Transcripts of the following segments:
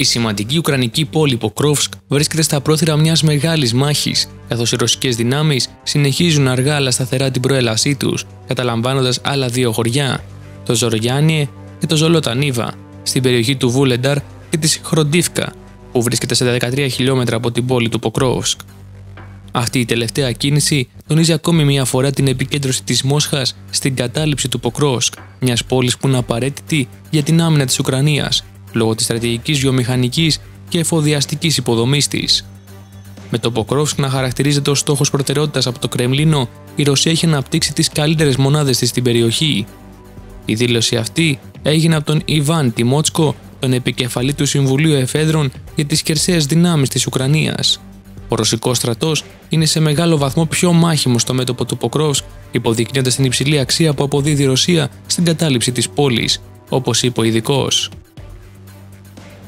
Η σημαντική Ουκρανική πόλη Ποκρόφσκ βρίσκεται στα πρόθυρα μιας μεγάλης μάχης, καθώς οι ρωσικές δυνάμεις συνεχίζουν αργά αλλά σταθερά την προέλασή τους, καταλαμβάνοντας άλλα δύο χωριά, το Ζοργιάνιε και το Ζολοτανίβα, στην περιοχή του Βούλενταρ και της Χροντίφκα, που βρίσκεται σε 13 χιλιόμετρα από την πόλη του Ποκρόφσκ. Αυτή η τελευταία κίνηση τονίζει ακόμη μια φορά την επικέντρωση της Μόσχας στην κατάληψη του Ποκρόσκ, μιας πόλης που είναι απαραίτητη για την άμυνα της Ουκρανίας λόγω της στρατηγικής βιομηχανική και εφοδιαστικής υποδομής της. Με το Ποκρόσκ να χαρακτηρίζεται ως στόχος προτεραιότητας από το Κρεμλίνο, η Ρωσία έχει αναπτύξει τις καλύτερες μονάδες της στην περιοχή. Η δήλωση αυτή έγινε από τον Ιβάν Τιμότσκο, τον επικεφαλή του Συμβουλίου Εφέδρων για τις χερσαίε δυνάμεις της Ουκρανίας. Ο ρωσικός στρατός είναι σε μεγάλο βαθμό πιο μάχημος στο μέτωπο του Ποκρόσκ, υποδεικνύοντας την υψηλή αξία που αποδίδει η Ρωσία στην κατάληψη της πόλης, όπως είπε ο ειδικός.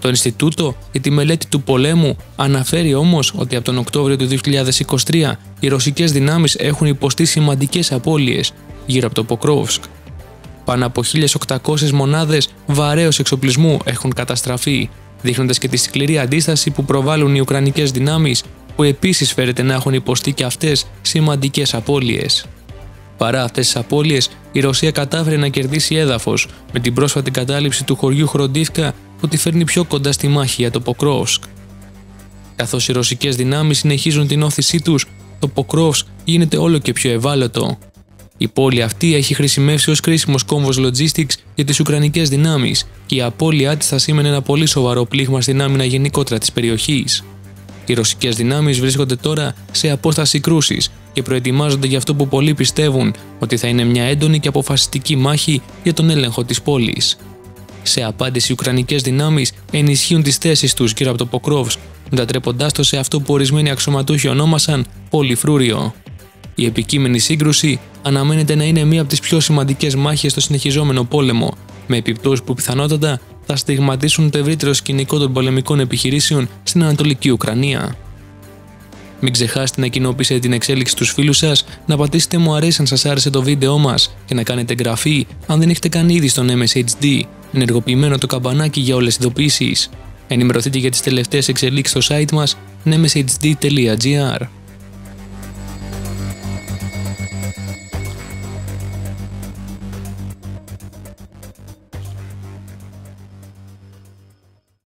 Το Ινστιτούτο για τη Μελέτη του Πολέμου αναφέρει όμως ότι από τον Οκτώβριο του 2023 οι ρωσικές δυνάμεις έχουν υποστεί σημαντικές απώλειες γύρω από το Ποκρόσκ. Πάνω από 1.800 μονάδες βαρέως εξοπλισμού έχουν καταστραφεί, δείχνοντας και τη σκληρή αντίσταση που προβάλλουν οι Ουκρανικές δυνάμεις που επίσης φέρεται να έχουν υποστεί και αυτές σημαντικές απώλειες. Παρά αυτές τις απώλειες, η Ρωσία κατάφερε να κερδίσει έδαφος με την πρόσφατη κατάληψη του χωριού Χροντίφκα που τη φέρνει πιο κοντά στη μάχη για το Ποκρόσκ. Καθώς οι ρωσικές δυνάμεις συνεχίζουν την όθησή τους, το Ποκρόσκ γίνεται όλο και πιο ευάλωτο. Η πόλη αυτή έχει χρησιμεύσει ως κρίσιμος κόμβος logistics για τις Ουκρανικές δυνάμεις και η απώλειά της θα σήμαινε ένα πολύ σοβαρό πλήγμα στην άμυνα γενικότερα της περιοχής. Οι ρωσικές δυνάμεις βρίσκονται τώρα σε απόσταση κρούσης και προετοιμάζονται για αυτό που πολλοί πιστεύουν ότι θα είναι μια έντονη και αποφασιστική μάχη για τον έλεγχο της πόλης. Σε απάντηση, οι Ουκρανικές δυνάμεις ενισχύουν τις θέσεις τους γύρω από το Ποκρόβσκ, μετατρέποντάς το σε αυτό που ορισμένοι αξιωματούχοι ονόμασαν Πολυφρούριο. Η επικείμενη σύγκρουση αναμένεται να είναι μία από τις πιο σημαντικές μάχες στο συνεχιζόμενο πόλεμο, με επιπτώσεις που πιθανότατα θα στιγματίσουν το ευρύτερο σκηνικό των πολεμικών επιχειρήσεων στην Ανατολική Ουκρανία. Μην ξεχάσετε να κοινοποιήσετε την εξέλιξη στους φίλους σας, να πατήσετε μου αρέσει αν σας άρεσε το βίντεό μας και να κάνετε εγγραφή αν δεν έχετε κάνει ήδη στον MSHD, ενεργοποιημένο το καμπανάκι για όλες τις ειδοποιήσεις. Ενημερωθείτε για τις τελευταίες εξελίξεις στο site μας mshd.gr.